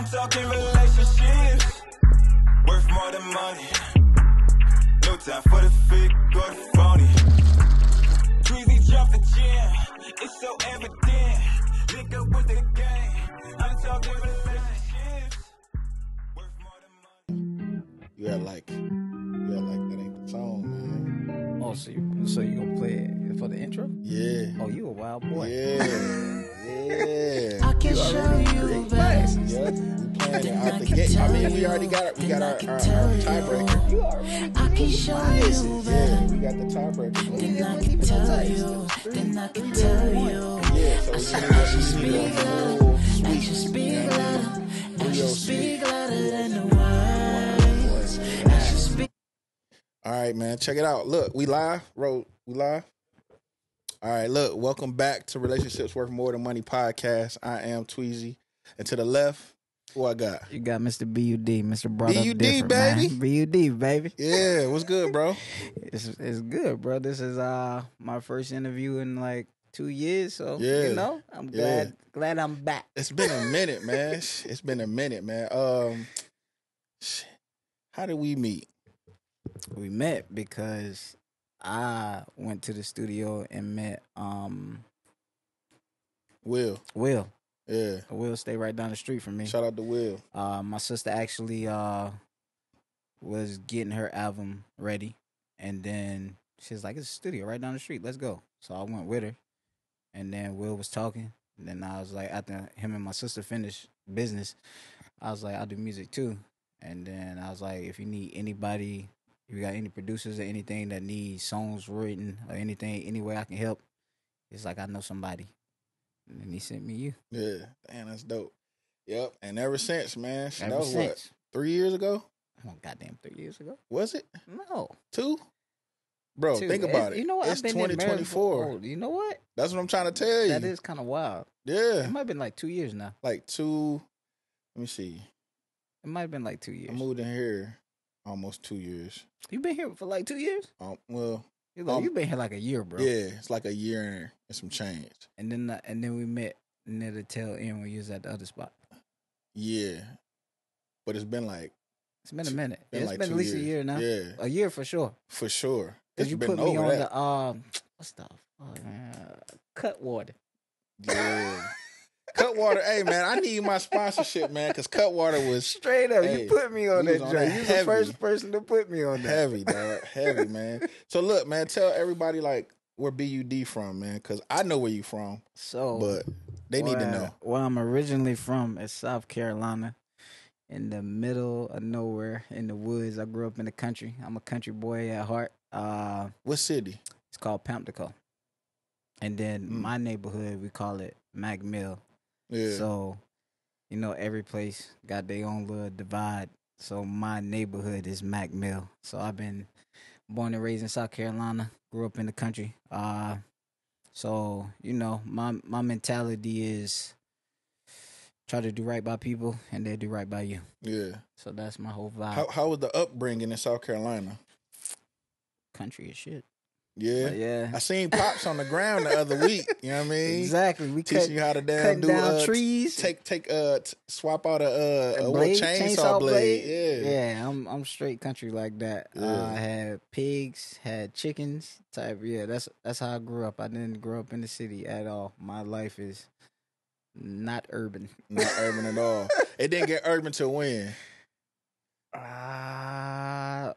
I'm talking relationships. Worth more than money. No time for the fake or the phony. Tweezy drop the gym. It's so evident. Link up with the gang. I'm talking relationships. Worth more than money. You had like, you had like that ain't the song, man. Oh, so you, so you gonna play it for the intro? Yeah. Oh, you a wild boy. Yeah. Yeah. I can show you better Yeah. We playing Then out I the can gate. I tell mean, we you. already got it. We Then got I our, can our, our tell you. tiebreaker. You already I can show you Yeah, we got the tiebreaker. Then I can tell you. Then I can tell you. Yeah, so we I should speak louder. I should speak louder. I should speak louder than the words. I should speak. All right, man. Check it out. Look, we live. Road, we live. All right, look. Welcome back to Relationships Worth More Than Money podcast. I am Tweezy, and to the left, who I got? You got Mr. BUD, Mr. Brought BUD, baby. Man. BUD, baby. Yeah, what's good, bro? It's it's good, bro. This is uh my first interview in like two years, so Yeah. you know I'm Yeah. glad glad I'm back. It's been a minute, man. It's been a minute, man. Um, how did we meet? We met because I went to the studio and met um Will. Will. Yeah. Will stay right down the street from me. Shout out to Will. Uh, my sister actually uh was getting her album ready, and then she's like, "It's a studio right down the street. Let's go." So I went with her, and then Will was talking, and then I was like, after him and my sister finished business, I was like, "I'll do music too," and then I was like, "If you need anybody, if you got any producers or anything that needs songs written or anything, any way I can help, it's like I know somebody." And he sent me you. Yeah. Damn, that's dope. Yep. And ever since, man. Ever that was what? Three years ago? Oh, goddamn, three years ago. Was it? No. Two? Bro, Two. think It's- about it. You know what? It's I've been in 2024. for- oh, You know what? That's what I'm trying to tell you. That is kind of wild. Yeah. It might have been like two years now. Like two. Let me see. It might have been like two years. I moved in here almost two years. You've been here for like two years. Um, well, You're like, Um, you've been here like a year, bro. yeah, it's like a year and, some change. And then uh, and then we met near the tail end when you was at the other spot. Yeah, but it's been like It's been a minute. been it's like been at least years. a year now. Yeah, A year for sure. for sure. Cause you been put me on that. the um what's the uh, Cutwater. Yeah. Cutwater, hey man, I need my sponsorship, man, because Cutwater was Straight up, Hey, you put me on that was on joint. You the first person to put me on that. heavy, dog, heavy, man. So look, man, tell everybody like where BUD from, man, because I know where you from, So but they need to where- know. Where I'm originally from is South Carolina, in the middle of nowhere, in the woods. I grew up in the country. I'm a country boy at heart. Uh, What city? it's called Pamplico. And then Mm. my neighborhood, we call it Mac Mill. Yeah, So, you know, every place got their own little divide. So my neighborhood is Mac Mill. So I've been born and raised in South Carolina, grew up in the country. Uh so, you know, my my mentality is try to do right by people and they do right by you. yeah. So that's my whole vibe. How how was the upbringing in South Carolina? country is shit. Yeah, But yeah. I seen pops on the ground the other week. You know what I mean? Exactly. We Teaching cut, you how to damn do down uh, trees. Take take uh t- swap out a uh A blade, chainsaw, blade. Yeah. yeah. I'm I'm straight country like that. Uh, I had pigs, had chickens, type. Yeah, that's that's how I grew up. I didn't grow up in the city at all. My life is not urban. Not urban at all. It didn't get urban till when? Uh,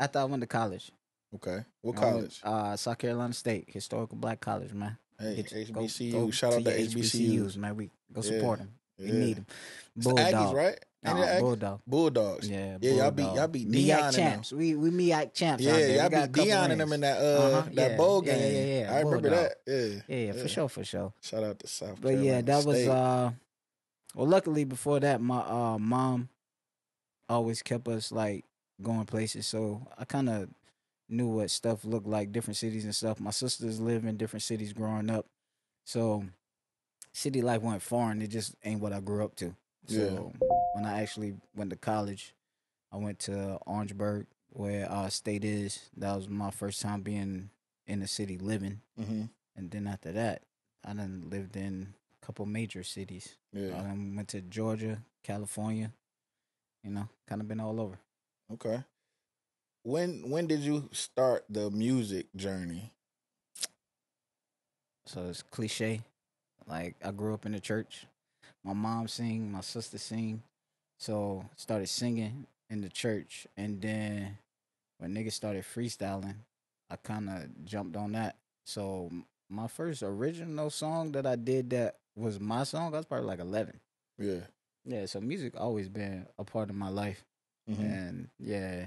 after I went to college. Okay. What college? uh, South Carolina State, historical black college, man. Hey, Get- HBCU. go Shout out to HBCUs. man. We go Yeah. support them. We Yeah. need them. It's Aggies, right? Nah, Aggies? Bulldog. Bulldogs. Yeah, Yeah, y'all beat- Bulldog. y'all beat and them. champs. We we MEAC champs. Yeah, y'all beat Deion and them in that uh Uh-huh, that yeah, bowl game. yeah, yeah, I remember Bulldog. that. Yeah. Yeah, yeah, for sure, for sure. Shout out to South But Carolina yeah, that was uh well luckily before that my uh mom always kept us like going places. So I kinda knew what stuff looked like, different cities and stuff. My sisters live in different cities growing up. So city life went foreign. It just ain't what I grew up to. So when I actually went to college, I went to Orangeburg, where uh state is. That was my first time being in the city living. Mhm. And then after that, I done lived in a couple major cities. Yeah. I done went to Georgia, California. You know, kind of been all over. Okay. When when did you start the music journey? So it's cliche. Like I grew up in the church. My mom sing, my sister sing. So started singing in the church and then when niggas started freestyling, I kind of jumped on that. So my first original song that I did that was my song, I was probably like 11. Yeah. Yeah, so music always been a part of my life Mhm. and yeah.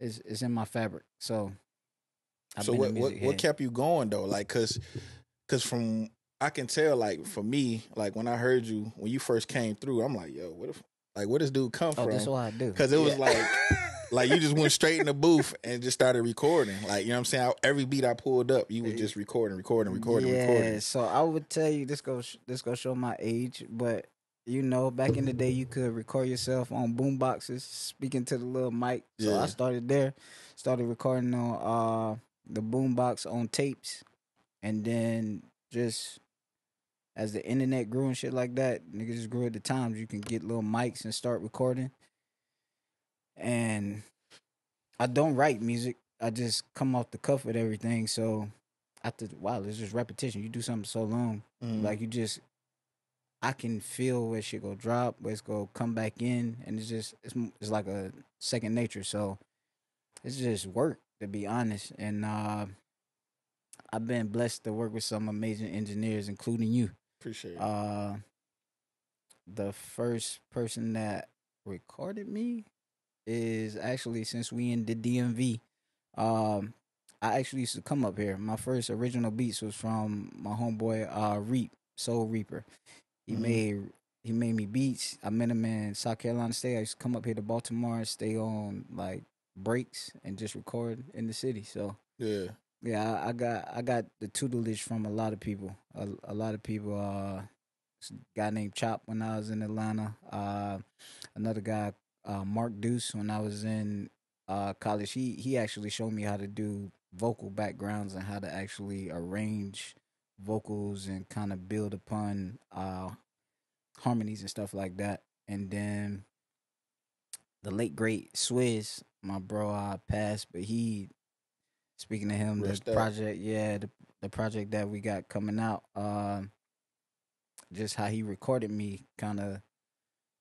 It's it's in my fabric. So I've so been what what, music what head. kept you going though? Like cuz cuz from I can tell like for me, like when I heard you when you first came through, I'm like, yo, what if like where does dude come oh, from? Oh, from? that's what I do. Cuz it was like like you just went straight in the booth and just started recording. Like, you know what I'm saying? Every beat I pulled up, you was eh, just recording, recording, recording, yeah, recording. so I would tell you this goes this go show my age, but you know, back in the day, you could record yourself on boom boxes, speaking to the little mic. So Yeah. I started there, started recording on uh the boom box on tapes, and then just as the internet grew and shit like that, niggas just grew at the times. You can get little mics and start recording. And I don't write music. I just come off the cuff with everything. So after wow, it's just repetition. You do something so long, Mhm. like you just, I can feel where shit go drop, where it's go come back in, and it's just it's it's like a second nature. So it's just work to be honest. And uh I've been blessed to work with some amazing engineers, including you. Appreciate it. Uh, the first person that recorded me is actually since we in the DMV. Um, I actually used to come up here. My first original beats was from my homeboy uh Reap Soul Reaper. He Mhm. made he made me beats. I met him in South Carolina State. I used to come up here to Baltimore and stay on like breaks and just record in the city. So yeah. yeah, I, I got I got the tutelage from a lot of people. A, a lot of people. Uh, guy named Chop when I was in Atlanta. Uh, another guy, uh, Mark Deuce, when I was in uh, college. He he actually showed me how to do vocal backgrounds and how to actually arrange vocals and kind of build upon uh, harmonies and stuff like that. And then the late great Swizz, my bro, uh, passed, but he speaking of him, Rest the up. project, yeah, the the project that we got coming out, um, just how he recorded me, kind of,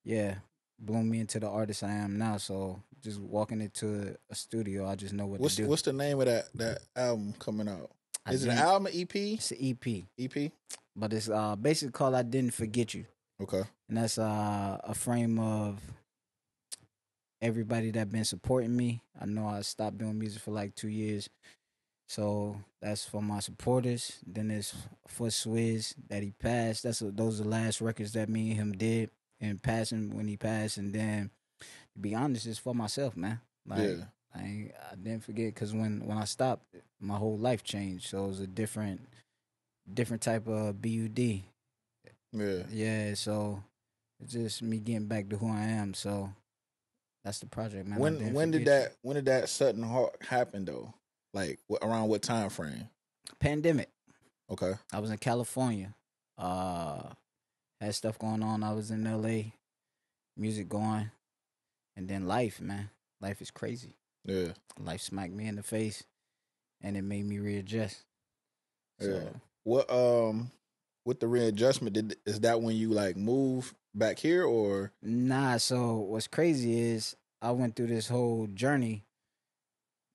yeah, blew me into the artist I am now. So just walking into a studio, I just know what What's to do. what's the name of that that album coming out? I Is it an album, EP? It's an EP, EP? but it's uh basically called "I Didn't Forget You." Okay. and that's uh, a frame of everybody that been supporting me. I know I stopped doing music for like two years, so that's for my supporters. Then it's for Swizz that he passed. That's those are the last records that me and him did and passing when he passed. And then to be honest, it's for myself, man. Like yeah. I ain't, I didn't forget because when when I stopped, my whole life changed. So it was a different different type of bud. Yeah. Yeah, so it's just me getting back to who I am. So that's the project, man. When when did that when did that sudden halt happen though? Like around what time frame? pandemic? Okay. I was in California. Uh, had stuff going on. I was in L.A. Music going, and then life, man. Life is crazy. Yeah. Life smacked me in the face, and it made me readjust. So, Yeah. What um with the readjustment did is that when you like move back here or Nah, so what's crazy is I went through this whole journey.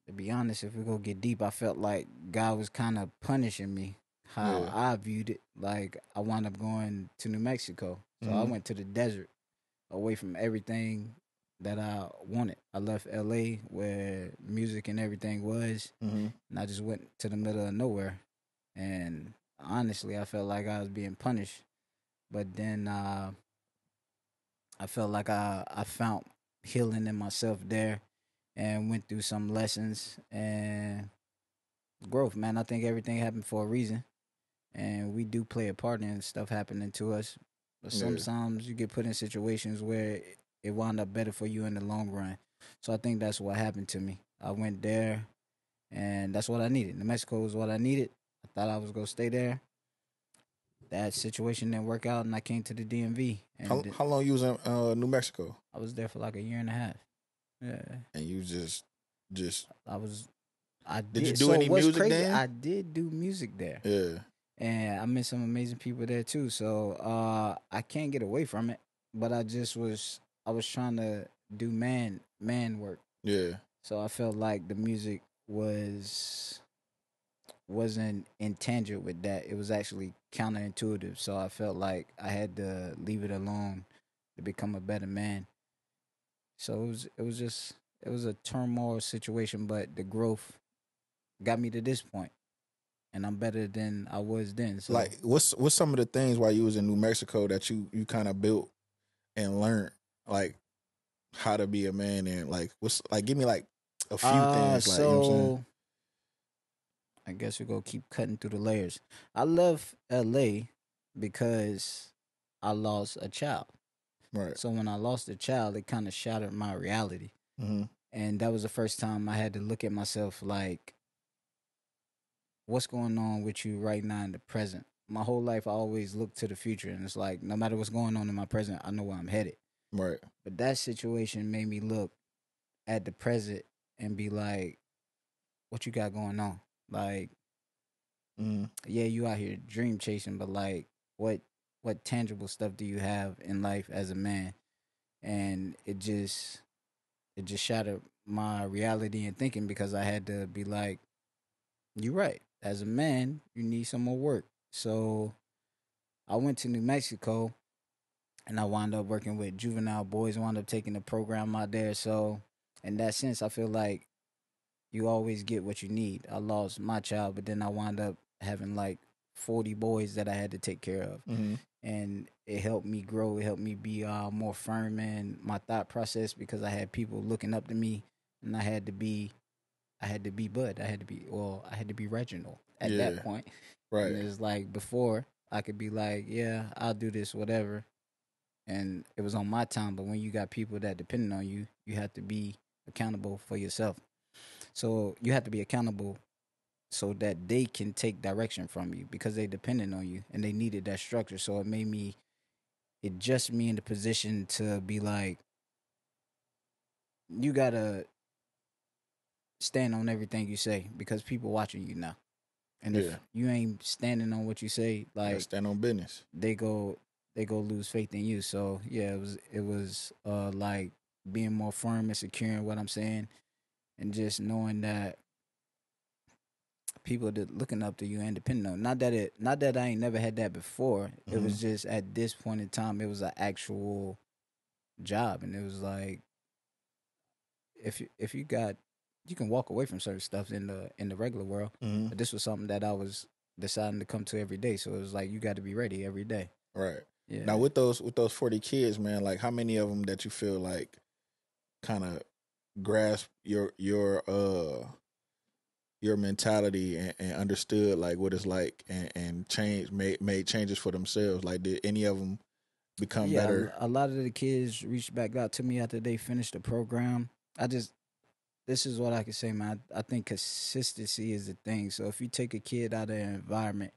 To be honest, if we go get deep, I felt like God was kind of punishing me. How Yeah. I viewed it, like I wound up going to New Mexico, so I Mhm. went to the desert, away from everything that I wanted. I left L.A. where music and everything was, mm-hmm. and I just went to the middle of nowhere. And honestly, I felt like I was being punished. But then uh, I felt like I, I found healing in myself there and went through some lessons and growth, man. I think everything happened for a reason. And we do play a part in stuff happening to us. But Yeah. sometimes you get put in situations where it wound up better for you in the long run. So I think that's what happened to me. I went there and that's what I needed. New Mexico was what I needed. I thought I was gonna stay there. that situation didn't work out, and I came to the DMV, and How, how long you was in uh, New Mexico? I was there for like a year and a half. Yeah, And you just just I was. I Did did. you do so any music crazy, then? I did do music there, yeah. and I met some amazing people there too. So uh, I can't get away from it. But I just was. I was trying to do man man work. Yeah. So I felt like the music was wasn't intangible with that. It was actually counterintuitive. So I felt like I had to leave it alone to become a better man. So it was it was just it was a turmoil situation, but the growth got me to this point. And I'm better than I was then. So Like what's what's some of the things while you was in New Mexico that you you kind of built and learned like how to be a man and like what's like give me like a few Uh, things like you know what I'm saying? so I guess we're gonna keep cutting through the layers. I love LA because I lost a child. Right. So when I lost a child, it kind of shattered my reality. hmm And that was the first time I had to look at myself like, what's going on with you right now in the present? My whole life, I always look to the future, and it's like, no matter what's going on in my present, I know where I'm headed. Right. But that situation made me look at the present and be like, what you got going on? Like, hmm yeah, you out here dream chasing, but like, what what tangible stuff do you have in life as a man? And it just it just shattered my reality and thinking because I had to be like, you're right. As a man, you need some more work. So I went to New Mexico and I wound up working with juvenile boys, wound up taking the program out there. So in that sense, I feel like you always get what you need. I lost my child, but then I wound up having like 40 boys that I had to take care of. hmm And it helped me grow. It helped me be uh, more firm in my thought process because I had people looking up to me and I had to be, I had to be Bud. I had to be, well, I had to be Reginald at Yeah. that point. Right. And it's like before I could be like, yeah, I'll do this, whatever. And it was on my time. But when you got people that depending on you, you have to be accountable for yourself. So you have to be accountable so that they can take direction from you because they dependent on you and they needed that structure. So it made me it just me in the position to be like you gotta stand on everything you say because people watching you now. And if you ain't standing on what you say, Like, like stand on business. they go they go lose faith in you. So yeah, it was it was uh like being more firm and secure in what I'm saying and just knowing that people that looking up to you and depending on not that it not that I ain't never had that before. It was just at this point in time it was an actual job and it was like if you if you got you can walk away from certain stuff in the in the regular world. hmm But this was something that I was deciding to come to every day. So it was like you got to be ready every day. Right. Yeah. Now with those with those forty kids, man, like how many of them that you feel like kind of grasp your your uh your mentality and, and understood like what it's like and, and change made made changes for themselves. Like did any of them become yeah, better? A, lot of the kids reached back out to me after they finished the program. I just, this is what I can say, man. I, I think consistency is the thing. So if you take a kid out of their environment,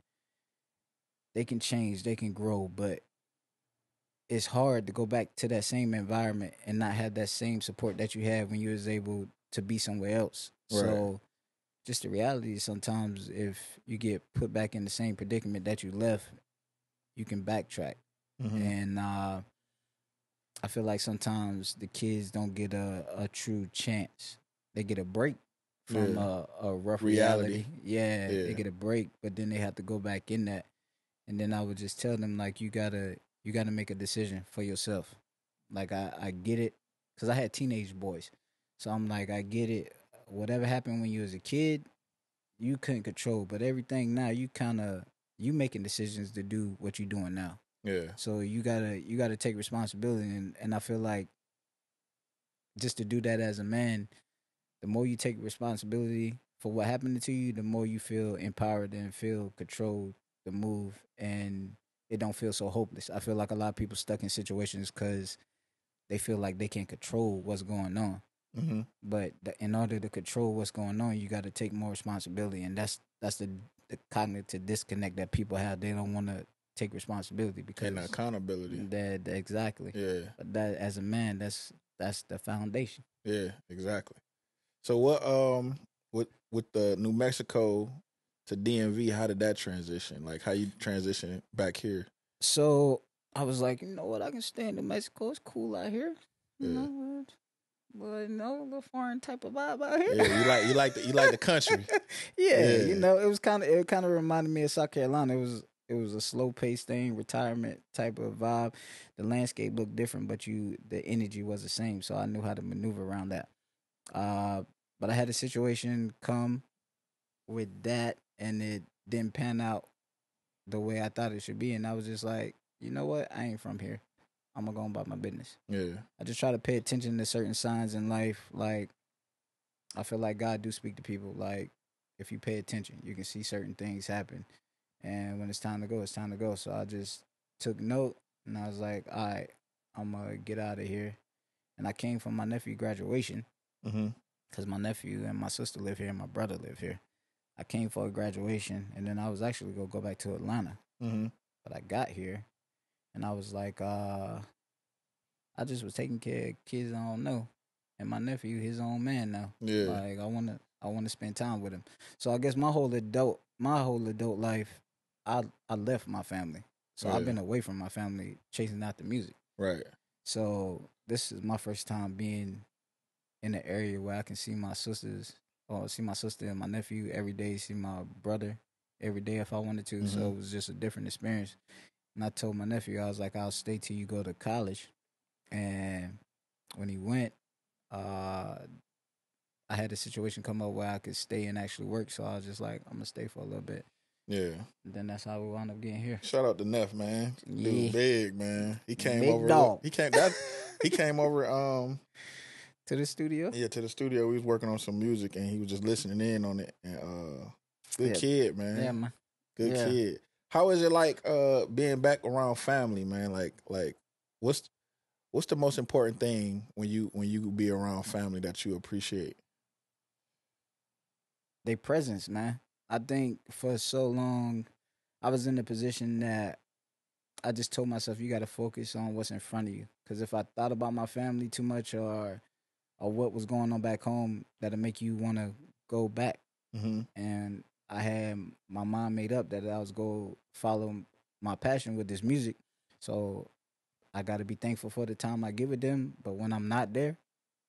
they can change, they can grow, but it's hard to go back to that same environment and not have that same support that you had when you was able to be somewhere else. So just the reality is sometimes if you get put back in the same predicament that you left, you can backtrack Mhm. and uh, I feel like sometimes the kids don't get a, a true chance. They get a break from Yeah. a, a rough Reality. reality. Yeah, Yeah. they get a break, but then they have to go back in that. And then I would just tell them like, you gotta you gotta make a decision for yourself. Like I I get it, cause I had teenage boys, so I'm like I get it. Whatever happened when you was a kid, you couldn't control, but everything now you kind of you making decisions to do what you're doing now. Yeah. So you gotta you gotta take responsibility, and and I feel like just to do that as a man, the more you take responsibility for what happened to you, the more you feel empowered and feel controlled to move, and it don't feel so hopeless. I feel like a lot of people stuck in situations because they feel like they can't control what's going on. hmm But the, in order to control what's going on, you got to take more responsibility, and that's that's the the cognitive disconnect that people have. They don't want to take responsibility because And accountability. that that- exactly. Yeah. But that as a man, that's that's the foundation. Yeah, exactly. So what um with with the New Mexico to DMV, how did that transition? Like how you transition back here? So I was like, you know what? I can stay in New Mexico. It's cool out here. You Yeah. know, uh, but no know, a little foreign type of vibe out here. Yeah, you like you like the you like the country. yeah, Yeah. you know, it was kind of it kind of reminded me of South Carolina. It was it was a slow paced thing, retirement type of vibe. The landscape looked different, but you the energy was the same. So I knew how to maneuver around that. Uh, but I had a situation come with that, and it didn't pan out the way I thought it should be, and I was just like, you know what? I ain't from here. I'm gonna go about my business. Yeah. I just try to pay attention to certain signs in life. Like, I feel like God do speak to people. Like, if you pay attention, you can see certain things happen. And when it's time to go, it's time to go. So I just took note and I was like, all right, I'm going to get out of here. And I came from my nephew graduation Mm-hmm. because my nephew and my sister live here and my brother live here. I came for a graduation and then I was actually going to go back to Atlanta Mm-hmm. but I got here and I was like, uh, I just was taking care of kids I don't know. And my nephew, his own man now. Yeah. Like I wanna I wanna spend time with him. So I guess my whole adult my whole adult life, I I left my family. So Yeah. I've been away from my family chasing after the music. Right. So this is my first time being in an area where I can see my sisters or see my sister and my nephew every day, see my brother every day if I wanted to. So Mhm. it was just a different experience. And I told my nephew, I was like, I'll stay till you go to college. And when he went, uh, I had a situation come up where I could stay and actually work. So I was just like, I'm gonna stay for a little bit. Yeah. And then that's how we wound up getting here. Shout out to Neff, man. Yeah. Dude, big man. He came Big over. dog. He came. That he came over. Um. To the studio. Yeah, to the studio. We was working on some music, and he was just listening in on it. And uh, good Yeah. kid, man. Yeah, man. Good Yeah. kid. How is it like uh being back around family, man? Like like what's what's the most important thing when you when you be around family that you appreciate? they presence, man. I think for so long, I was in the position that I just told myself you got to focus on what's in front of you. Because if I thought about my family too much or or what was going on back home, that'll make you want to go back. Mm-hmm. And I had my mind made up that I was go follow my passion with this music. So I got to be thankful for the time I give it them. But when I'm not there,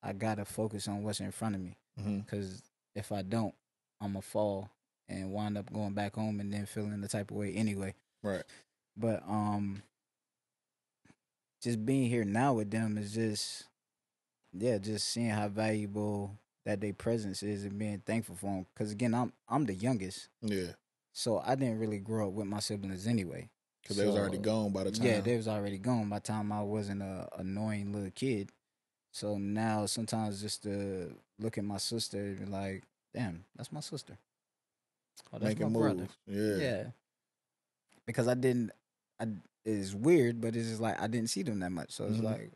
I got to focus on what's in front of me. Mm-hmm. Because if I don't, I'm going to fall and wind up going back home and then feeling the type of way anyway. Right. But um, just being here now with them is just, yeah, just seeing how valuable that their presence is and being thankful for them. Because again, I'm I'm the youngest, Yeah. so I didn't really grow up with my siblings anyway. Because they was already gone by the time. Yeah, they was already gone by the time I wasn't a annoying little kid. So now sometimes just to look at my sister and be like, damn, that's my sister. Oh, that's making my moves. brother. Yeah. Yeah. Because I didn't I it's weird, but it's just like I didn't see them that much. So it's Mhm. like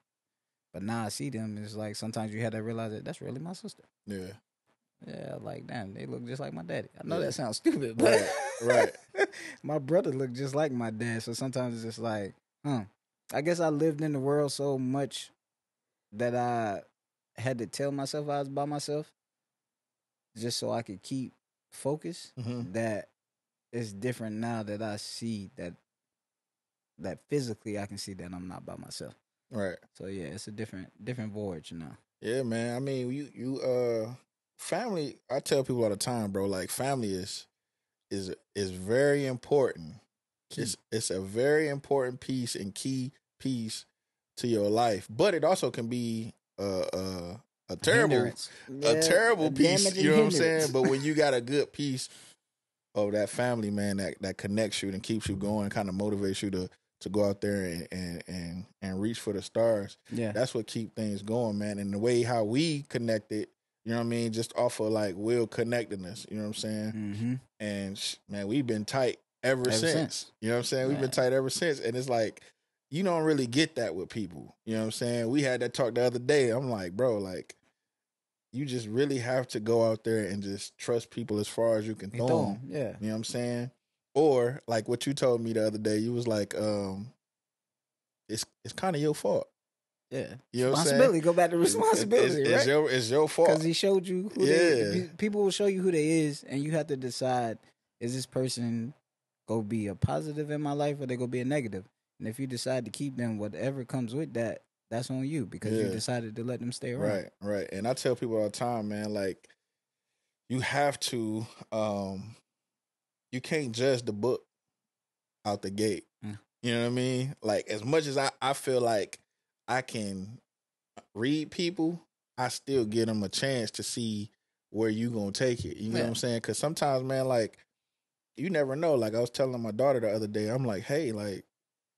but now I see them, it's like sometimes you had to realize that that's really my sister. Yeah. Yeah, like damn, they look just like my daddy. I know Yeah. that sounds stupid, but Right, my brother looked just like my dad. So sometimes it's just like, huh. I guess I lived in the world so much that I had to tell myself I was by myself, just so I could keep focus. Mm-hmm. That it's different now that I see that that physically I can see that I'm not by myself. Right. So yeah, it's a different different voyage now. Yeah, man. I mean, you you uh family. I tell people all the time, bro. Like family is is is very important. Key. It's it's a very important piece and key piece to your life, but it also can be a a, a terrible Hindrance. a terrible a piece. You know what I'm saying? But when you got a good piece of that family, man, that that connects you and keeps you going, kind of motivates you to to go out there and and and, and reach for the stars yeah, that's what keep things going, man. And the way how we connected, you know what I mean, just off of like will connectedness, you know what I'm saying? mm-hmm. And man, we've been tight ever, Ever since. since. You know what I'm saying? We've been tight ever since, and it's like you don't really get that with people. You know what I'm saying? We had that talk the other day. I'm like, bro, like you just really have to go out there and just trust people as far as you can throw 'em. Yeah, You know what I'm saying? Or like what you told me the other day, you was like, um, it's it's kind of your fault. Yeah. You know what I'm responsibility. Go back to responsibility, it's, right? it's your it's your fault. Because he showed you who Yeah. they people will show you who they is and you have to decide is this person go be a positive in my life or they go be a negative. And if you decide to keep them, whatever comes with that, that's on you because you decided to let them stay around. Right, right. And I tell people all the time, man, like you have to um you can't judge the book out the gate. Mm. You know what I mean? Like as much as I, I feel like I can read people, I still give them a chance to see where you gonna take it. You know what I'm saying? Cause sometimes, man, like you never know. Like I was telling my daughter the other day, I'm like, hey, like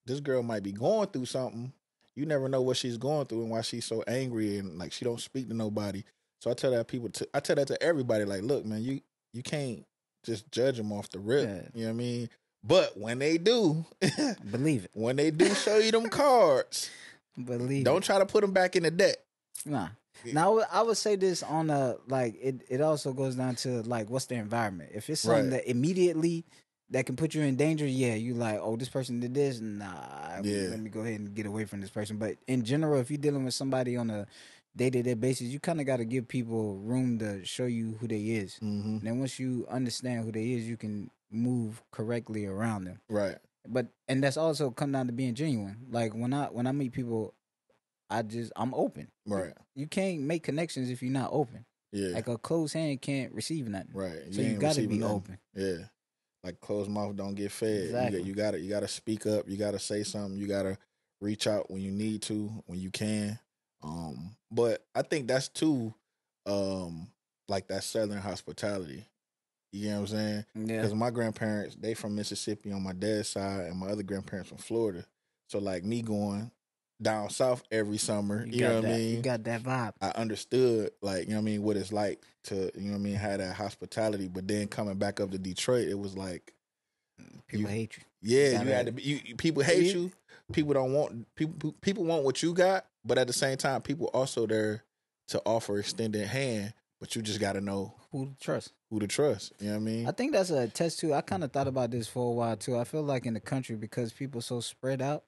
this girl might be going through something. You never know what she's going through and why she's so angry and like she don't speak to nobody. So I tell that people to I tell that to everybody. Like, look, man, you you can't just judge them off the rip. Yeah. You know what I mean? But when they do, Believe it. when they do show you them cards, Believe don't try to put them back in the deck. it. Nah. Now I would- would say this on a like it. It also goes down to like what's the environment. If it's something Right. that immediately that can put you in danger, yeah, you like, oh, this person did this. Nah, Yeah. let me go ahead and get away from this person. But in general, if you're dealing with somebody on a day to day basis, you kind of got to give people room to show you who they is. Mm-hmm. And then once you understand who they is, you can move correctly around them. Right. But and that's also come down to being genuine. Like when I when I meet people, I just I'm open. Right. You can't make connections if you're not open. Yeah. Like a closed hand can't receive nothing. right. So you got to be nothing. open. Yeah. Like closed mouth don't get fed. Exactly. You, got to you got to speak up. You got to say something. You got to reach out when you need to, when you can. Um, but I think that's too, um, like that Southern hospitality. You know what I'm saying? Yeah. Because my grandparents, they from Mississippi on my dad's side, and my other grandparents from Florida. So like me going down south every summer, you, got know what that, I mean? You got that vibe. I understood, like, you know what I mean, what it's like to, you know what I mean, have that hospitality. But then coming back up to Detroit, it was like, People You- hate you. yeah, you Gotta- had to be, you, you- people hate Yeah. you. People don't want, people, people want what you got. But at the same time, people also there to offer extended hand. But you just got to know Who to trust? who to trust. You know what I mean? I think that's a test too. I kind of thought about this for a while too. I feel like in the country because people so spread out,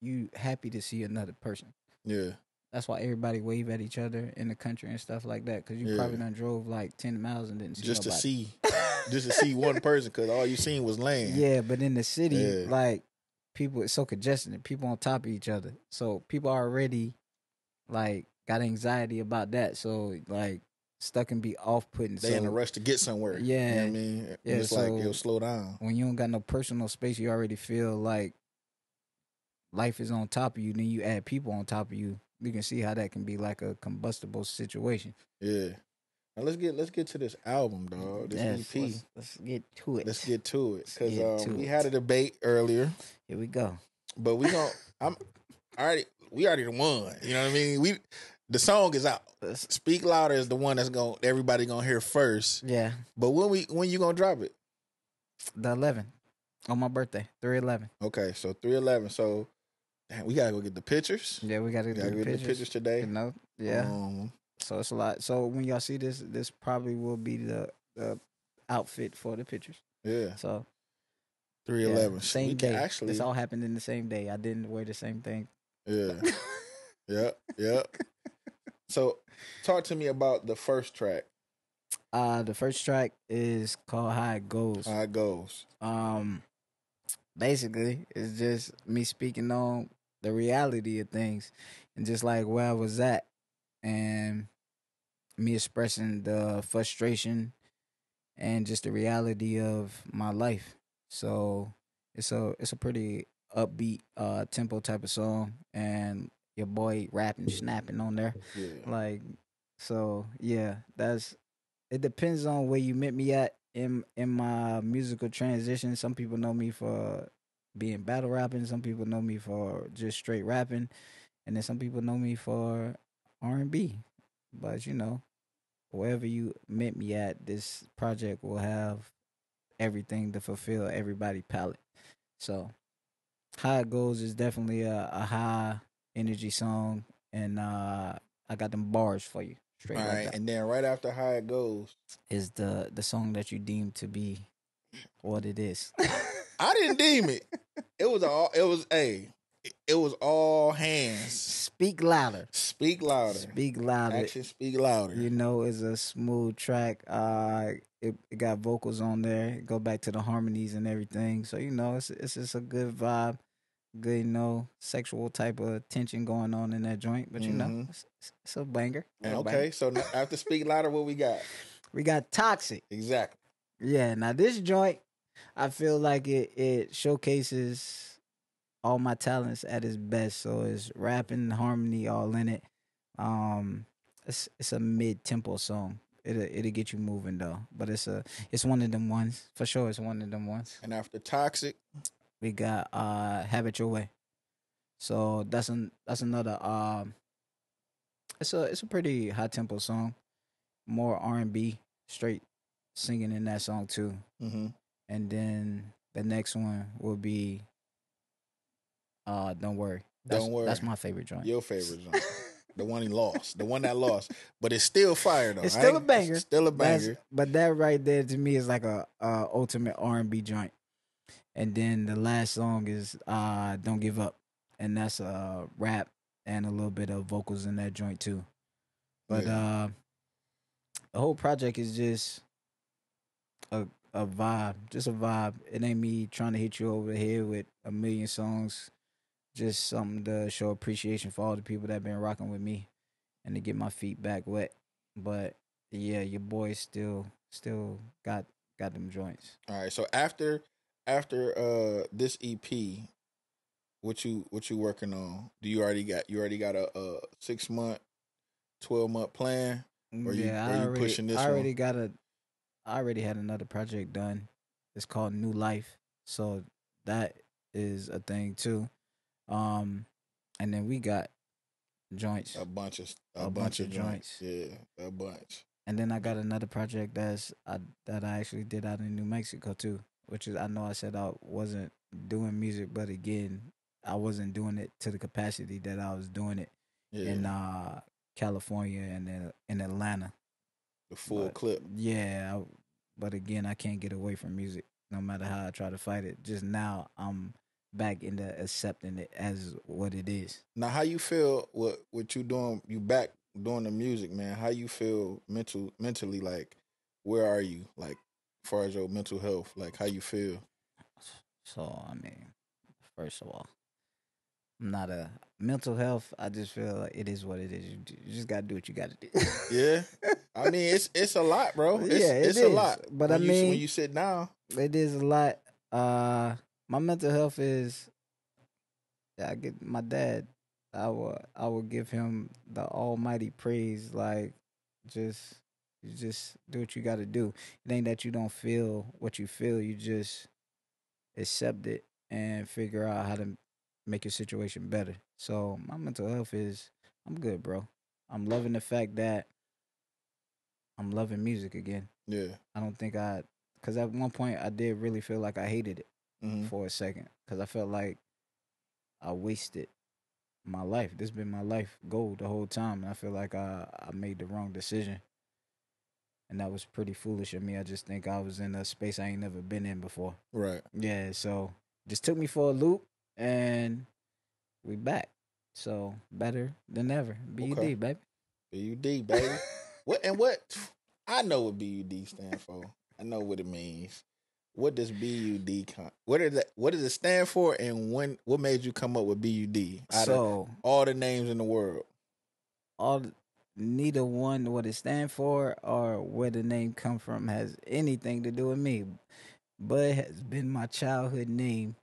you happy to see another person. yeah. That's why everybody wave at each other in the country and stuff like that. Because you Yeah. probably done drove like ten miles and didn't see Just to see, just to see one person, because all you seen was land. Yeah, but in the city, Yeah. like people, it's so congested. People on top of each other, so people already like got anxiety about that. So like stuck and be off putting. They so in a rush to get somewhere. You know Yeah. what I mean? Yeah, it's like so- it'll slow down. when you don't got no personal space, you already feel like life is on top of you. Then you add people on top of you. You can see how that can be like a combustible situation. Yeah. Now let's get let's get to this album, dog. This Yes, EP. let's, let's get to it. Let's get to it because um, we it. had a debate earlier, Here we go. but we don't. I'm already we already won. You know what I mean? We the song is out. Speak louder is the one that's going to everybody gonna hear first. yeah, But when we when you gonna drop it? the 11 on my birthday, 311. Okay, so three eleven. So damn, we gotta go get the pictures. Yeah, we got to We gotta the get pictures. the pictures today. You know, yeah. Um, so it's a lot. So when y'all see this, this probably will be the, the outfit for the pictures. yeah, So three yeah, eleven. same we day. Actually, this all happened in the same day. I didn't wear the same thing. yeah, yep, yep. So, talk to me about the first track. Uh, the first track is called How It Goes. How it goes. Um, basically, it's just me speaking on the reality of things and just like where I was at, and me expressing the frustration and just the reality of my life. So it's a it's a pretty upbeat uh tempo type of song, and your boy rapping, snapping on there. Yeah. Like, so yeah, that's it depends on where you met me at in in my musical transition. Some people know me for being battle rapping, some people know me for just straight rapping, and then some people know me for R and B. But you know, wherever you met me at, this project will have everything to fulfill everybody palette. So how it goes is definitely a, a high energy song and uh I got them bars for you. Straight All like right, that. and then right after how it goes, Is the the song that you deem to be what it is. I didn't deem it. It was all. It was a. It was all hands. Speak louder. Speak louder. Speak louder. Action. Speak louder. You know, it's a smooth track. Uh, it, it got vocals on there. Go back to the harmonies and everything. So you know, it's it's just a good vibe. Good, you know, sexual type of tension going on in that joint. But you know, Mhm. it's, it's- a banger. And It's a okay, banger. so after speak louder, what we got? we got toxic. Exactly. Yeah, now this joint, I feel like it it showcases all my talents at its best. So it's rapping, harmony, all in it. Um, it's it's a mid tempo song. It'll it'll get you moving though. But it's a it's one of them ones for sure. It's one of them ones. And after toxic, We got uh have it your way. So that's an that's another um. It's a it's a pretty high tempo song, more R and B, straight singing in that song too mm-hmm. and then the next one will be uh don't worry that's, Don't Worry. that's my favorite joint your favorite joint. the one he lost, the one that lost, but it's still fire though. It's still a banger. it's Still a That's- banger. but that right there to me is like a, uh ultimate r&b joint and then the last song is uh don't give up and that's a rap and a little bit of vocals in that joint too but Yeah. uh the whole project is just a a vibe, just a vibe. It ain't me trying to hit you over the head with a million songs. Just something to show appreciation for all the people that been rocking with me, and to get my feet back wet. But yeah, your boy still still got got them joints. All right. So after after uh this EP, what you what you working on? Do you already got you already got a, a six month, twelve month plan? Or you- yeah, or I you already, pushing this I already one? got a. I already had another project done. It's called New Life, so that is a thing too. Um, and then we got joints, A bunch of A bunch of joints. Yeah, a bunch. and then I got another project that's I, that I actually did out in New Mexico too, which is I know I said I wasn't doing music, but again, I wasn't doing it to the capacity that I was doing it Yeah, in uh California and then in Atlanta. the full but- clip. Yeah, I, but again, I can't get away from music no matter how I try to fight it. Just now, I'm back into accepting it as what it is. Now, how you feel? What what you doing? You back doing the music, man? How you feel mental mentally? Like, where are you? Like, as far as your mental health, like how you feel? So, I mean, first of all, I'm not a mental health. I just feel like it is what it is. You, you just got to do what you got to do. Yeah, I mean it's it's a lot, bro. It's, Yeah, it it's a lot. But when I you, mean- when you sit down, it is a lot. Uh, my mental health is. Yeah, I get my dad. I will. I will give him the almighty praise. Like, just, you just do what you got to do. It ain't that you don't feel what you feel. You just accept it and figure out how to make your situation better. So my mental health is. I'm good, bro. I'm loving the fact that I'm loving music again. yeah, I don't think I, because at one point I did really feel like I hated it hmm for a second, because I felt like I wasted my life. This has been my life goal the whole time, and I feel like I I made the wrong decision, and that was pretty foolish of me. I just think I was in a space I ain't never been in before. right. Yeah, so just took me for a loop, and we back. So better than ever. BUD, Okay. baby. BUD, baby. what and what? I know what BUD stand for. I know what it means. What does BUD? Con- what is that? What does it stand for? And when? What made you come up with BUD? Out of all the names in the world. all neither one what it stand for or where the name come from has anything to do with me. Bud has been my childhood name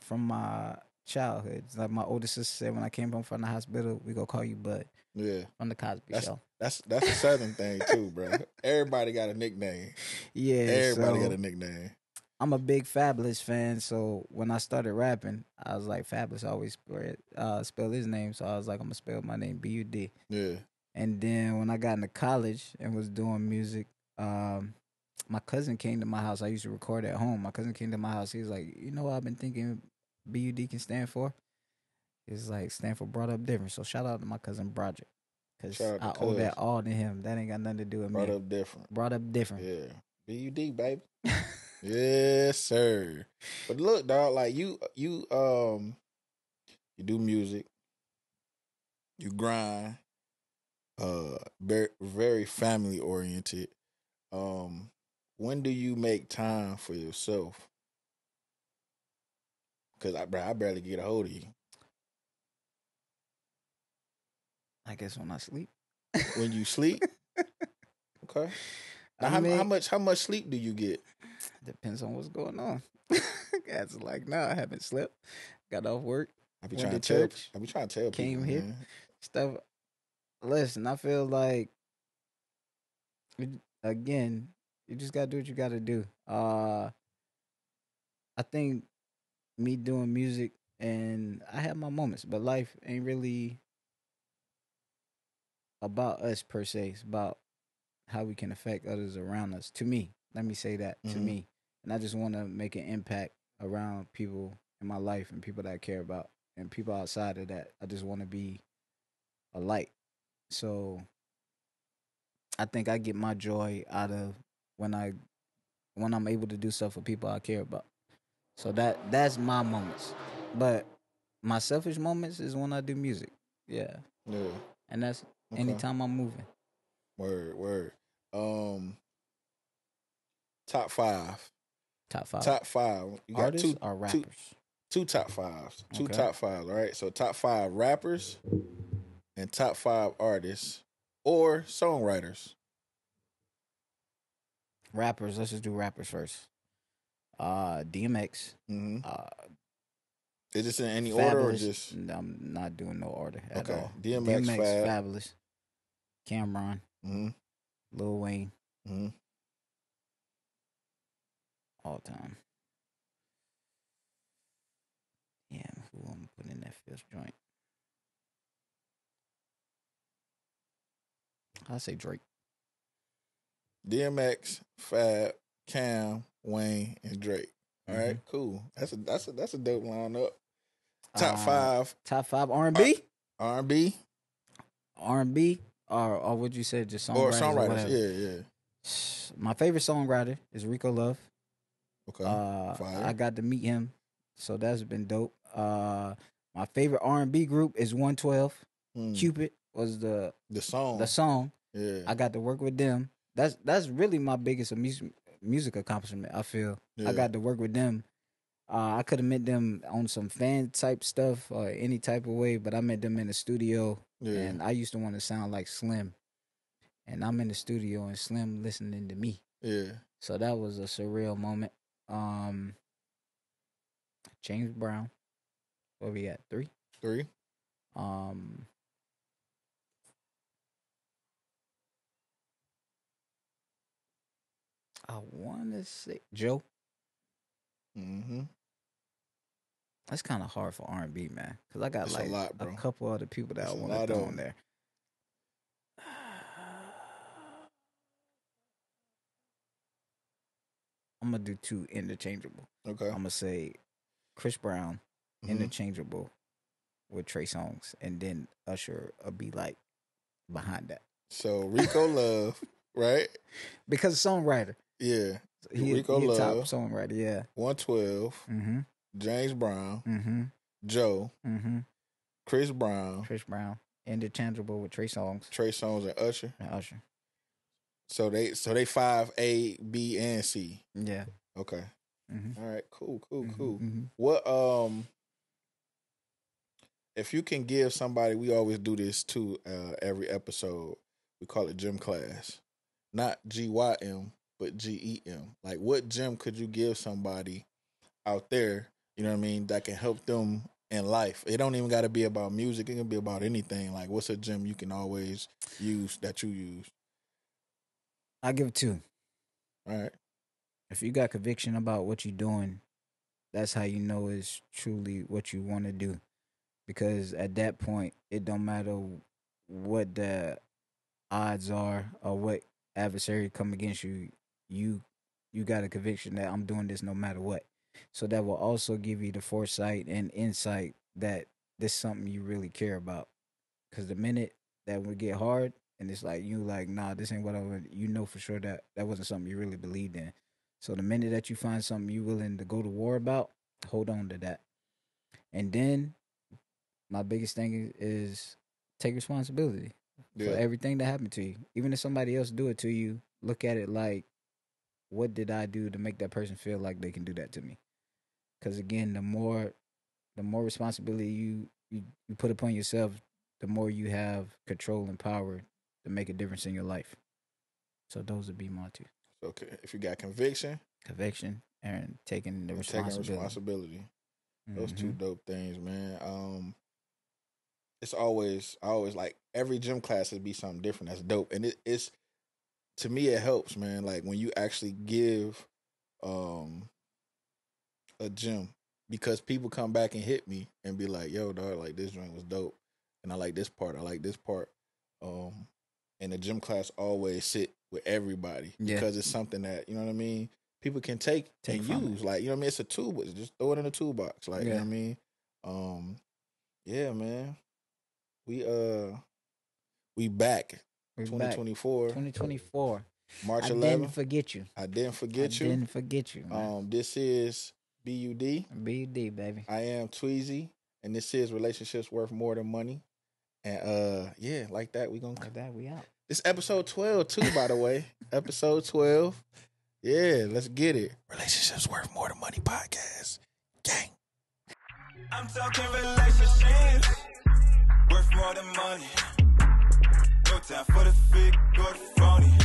from my childhood. It's like my older sister said when I came home from the hospital, we gonna call you Bud Yeah, from the Cosby That's- Show. that's that's a southern thing too, bro. Everybody got a nickname. Yeah, Everybody so got a nickname. I'm a big Fabolous fan. So when I started rapping, I was like, Fabolous always spell, uh, spell his name. So I was like, I'm gonna spell my name B U D. Yeah, And then when I got into college and was doing music, um, my cousin came to my house. I used to record at home. My cousin came to my house. He was like, "You know what I've been thinking BUD can stand for?" It's like Stanford brought up different. So shout out to my cousin Broderick, cause I owe that all to him. That ain't got nothing to do with brought me. Brought up different. Brought up different. Yeah, BUD, baby. Yes, sir. But look, dog, like you, you, um, you do music, you grind, uh, very, very family oriented. Um, when do you make time for yourself? Cause I, bro, I barely get a hold of you. I guess when I sleep. When you sleep, okay. Now, I how, mean, how much, how much sleep do you get? depends on what's going on. That's like, no, I haven't slept. Got off work, I be trying to to tell. church, I be trying to tell came people, here. man. stuff. Listen, I feel like again, you just gotta do what you gotta do. Uh I think me doing music and I have my moments, but life ain't really about us per se. It's about how we can affect others around us. To me, let me say that to Mhm. me, and I just want to make an impact around people in my life and people that I care about and people outside of that. I just want to be a light. So I think I get my joy out of when I when I'm able to do stuff for people I care about. So that that's my moments. But my selfish moments is when I do music. Yeah. Yeah. And that's okay. anytime I'm moving. Word, word. Um, top five. Top five. Top five. You got artists two, or rappers? two top fives. Two Okay. top fives. All right. So top five rappers and top five artists or songwriters. Rappers. Let's just do rappers first. Uh DMX. Mm-hmm. Uh Is this in any order or just I'm not doing no order at Okay. all. DMX, Fab. Fabolous. Cam'ron, mm-hmm, Lil Wayne, mm-hmm. all time. Yeah, who I'm putting in that fifth joint? I say Drake. DMX, Fab, Cam, Wayne, and Drake. All right, Mm-hmm. cool. That's a that's a that's a dope lineup. Top Uh, five Top five R and B, R and B R and B, or or would you say just songwriters? or or songwriters. whatever? Yeah, yeah. My favorite songwriter is Rico Love. Okay. Uh. I got to meet him, so that's been dope. Uh, my favorite R and B group is One Twelve. Hmm. Cupid was the The song. the song. yeah. I got to work with them. That's that's really my biggest music music accomplishment. I feel yeah. I got to work with them. Uh, I could have met them on some fan type stuff or any type of way, but I met them in the studio, yeah. and I used to want to sound like Slim. And I'm in the studio and Slim listening to me. yeah. So that was a surreal moment. Um James Brown. Where we at? Three? Three. Um I wanna say Joe. Mm-hmm. That's kind of hard for R and B, man. Cause I got It's a like a, lot, bro. couple other people that It's I a want to throw on there. I'm gonna do two interchangeable. Okay. I'm gonna say Chris Brown Mhm. interchangeable with Trey Songz, and then Usher will be like behind that So Rico Love, right? because songwriter. Yeah. He, Rico he a top Love. songwriter. Yeah. One twelve. Mm-hmm. James Brown, Mm-hmm. Joe, Mm-hmm. Chris Brown, Chris Brown interchangeable with Trey Songz Trey Songz, and Usher. and Usher. So they so they five A, B, and C. Yeah. Okay. Mm-hmm. All right. Cool. Cool. Cool. Mm-hmm. What um if you can give somebody we always do this too uh every episode. We call it gym class. Not G Y M, but G E M. Like what gym could you give somebody out there, you know what I mean, that can help them in life. It don't even gotta be about music, it can be about anything. Like what's a gym you can always use that you use. I give it two. All right. If you got conviction about what you're doing, that's how you know it's truly what you want to do. Because at that point, it don't matter what the odds are or what adversary come against you. You you got a conviction that I'm doing this no matter what. So that will also give you the foresight and insight that this is something you really care about. Because the minute that would get hard and it's like you like nah this ain't what I would you know for sure that that wasn't something you really believed in. So the minute that you find something you willing to go to war about, hold on to that. And then my biggest thing is, is take responsibility Yeah. for everything that happened to you. Even if somebody else do it to you, look at it like, what did I do to make that person feel like they can do that to me? Because again, the more, the more responsibility you, you you put upon yourself, the more you have control and power to make a difference in your life. So those would be my two: Okay. If you got conviction, conviction and taking the and taking responsibility. responsibility. Those two Mhm. dope things, man. Um, it's always, I always like every gym class would be something different. That's dope, and it, it's to me it helps, man. Like when you actually give, um, a gym because people come back and hit me and be like, "Yo, dog, like this joint was dope, and I like this part. I like this part." Um, and the gym class always sit with everybody Yeah. because it's something that you know what I mean. People can take, Take and from it. use, like you know what I mean. It's a tool, but just throw it in a toolbox, like you know what I mean. Um, yeah, man. We uh, we back We're twenty back. 2024. March I eleventh. didn't forget you. I didn't forget you. I you. didn't forget you. man. Um, this is BUD. BD baby. I am Tweezy, and this is relationships worth more than money. And uh, yeah, like that, we gonna. Like that, we out. This episode twelve too, by the way. episode twelve. Yeah, let's get it. Relationships worth more than money podcast. Gang. I'm talking relationships worth more than money. No time for the fake or the phony.